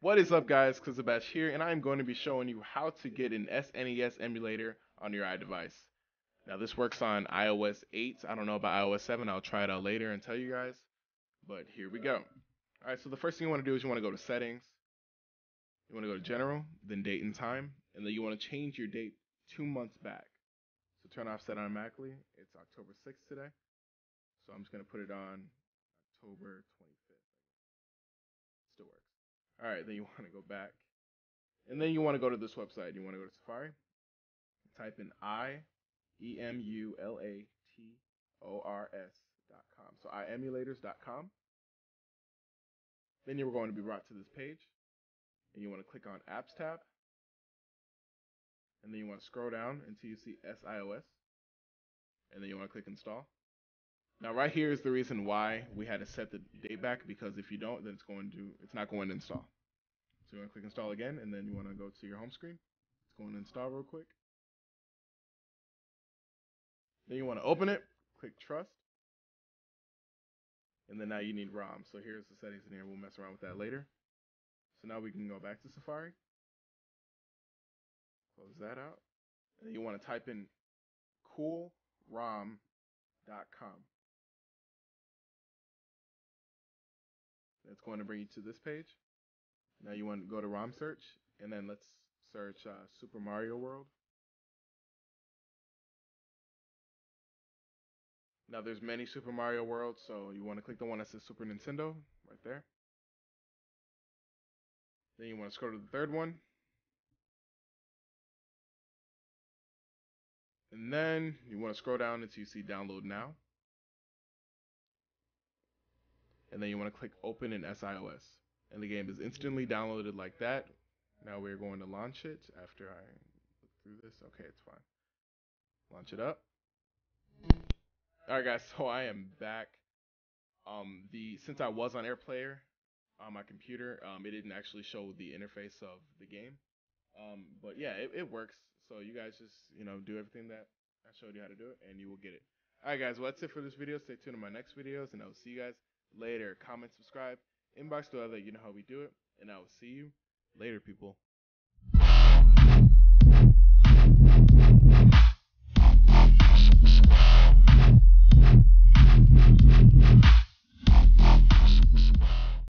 What is up guys, Clizzardbash here, and I'm going to be showing you how to get an SNES emulator on your iDevice. Now this works on iOS 8, I don't know about iOS 7, I'll try it out later and tell you guys, but here we go. Alright, so the first thing you want to do is you want to go to settings, you want to go to general, then date and time, and then you want to change your date two months back. So turn off set automatically, it's October 6th today, so I'm just going to put it on October 25th. Still works. All right, then you want to go back. And then you want to go to this website. You want to go to Safari. Type in I E M U L A T O R S dot com. So iemulators.com. Then you're going to be brought to this page. And you want to click on Apps tab. And then you want to scroll down until you see SIOS. And then you want to click Install. Now right here is the reason why we had to set the date back because if you don't, then it's going to it's not going to install. So you want to click install again, and then you want to go to your home screen. It's going to install real quick. Then you want to open it, click trust, and then now you need ROM. So here's the settings in here. We'll mess around with that later. So now we can go back to Safari. Close that out. And you want to type in coolrom.com. That's going to bring you to this page. Now you want to go to ROM search, and then let's search uh, Super Mario World. Now there's many Super Mario Worlds, so you want to click the one that says Super Nintendo right there. Then you want to scroll to the third one. And then you want to scroll down until you see download now. and then you want to click open in SIOS. And the game is instantly downloaded like that. Now we're going to launch it after I look through this. Okay, it's fine. Launch it up. Alright guys, so I am back. Um, the since I was on AirPlayer on my computer, um, it didn't actually show the interface of the game. Um, but yeah, it, it works. So you guys just you know do everything that I showed you how to do it, and you will get it. Alright guys, well that's it for this video. Stay tuned to my next videos, and I will see you guys later. Comment, subscribe, inbox to let you know how we do it, and I will see you later, people.